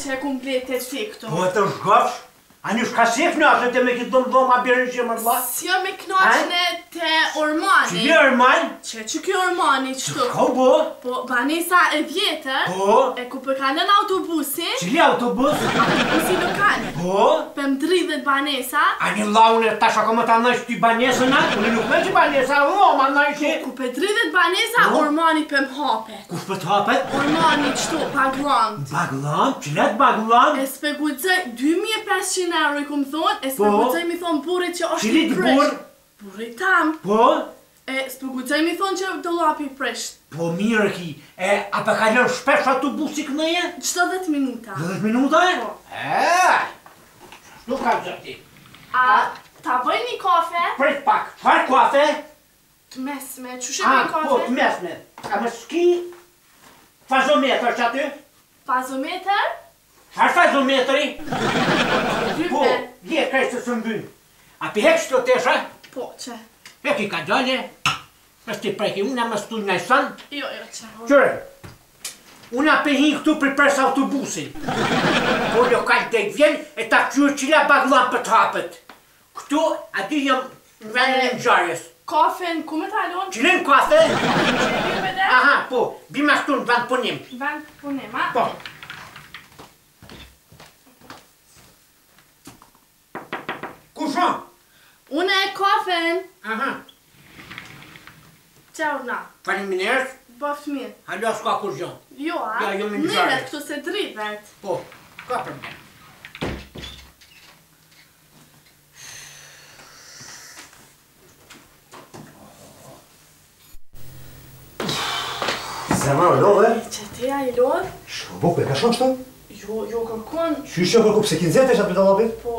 që e kumë blitë e qikë këtu. Po e të shkosh? A një shka si e kënë atë të me këtë dhëmë dhëmë a bjerën që e mërë blatë? Si e me kënë atë në të ormani. Që një ormani? Që që kjo ormani qëtu? Që ka bo? Po, banisa e vjetër. Po? E ku përkanë në autobusi. Qile autobus? Po si nuk kanë? Po? Pëm 30 banesa? A një laune, tash ako më të anësht ty i banesë Unë nuk me që banesa, unë o në i që... Ku për 30 banesa, ormani pëm hape. Ku pëtë hape? Ormani qëto, baglant. Baglant? Qilet të baglant? E spekulcej, 2500 euro i ku më thonë, e po. spekulcej mi thonë burit që është i prish. Qile të Burit tam. Po? E, s'pëgujtaj mi thonë që do lapi presht. Po mirë ki, e, a pa po shpesha shpesh busik busi këneje? 70 minuta. 70 minuta e? Po. E, shtu ka të A, ta bëj një kafe? Prejt pak, qëfar kafe? Të mesme, që shë bëj po, kafe? A, po, të mesme. A me shki, fazometër që aty? Fazometër? Qëfar fazometëri? Po, dje kërështë të sëmbyn. A pi hek shtë të tesha? Po, që. Për ki ka gjallë e? Për ti prejke, unë e më stu nga i sanë? Jo, e rëtë Qërë? Unë e për këtu për pres autobusin. Po lokal jo, kaj dhe i vjenë e ta qërë qila baglan për të hapët. Këtu, a di jëmë në venën e më gjarës. Kafen, ku me talon? Që le në kafen? Aha, po, bima stu në vend punim. Vend punim, a? Po, Unë e kofen! Aha! Qau na? Falim minerës? Bëft mirë. Halo s'ka kur gjo? Jo, a? Ja, jo Mirët, këtu se drivet. Po, ka për mirë. Se ma o lodhe? Që te a i lodhe? Shko bukë, e ka shonë shtë? Jo, jo ka kënë... Që i shonë kërku pëse kinë zetë e shatë për të lobit? Po...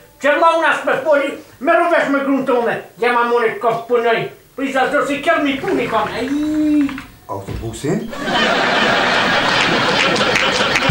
që la unas me foli, me rovesh me grunë tonë, dhe ma mune të kosë punoj, për i sa si kërë mi puni kam. Autobusin?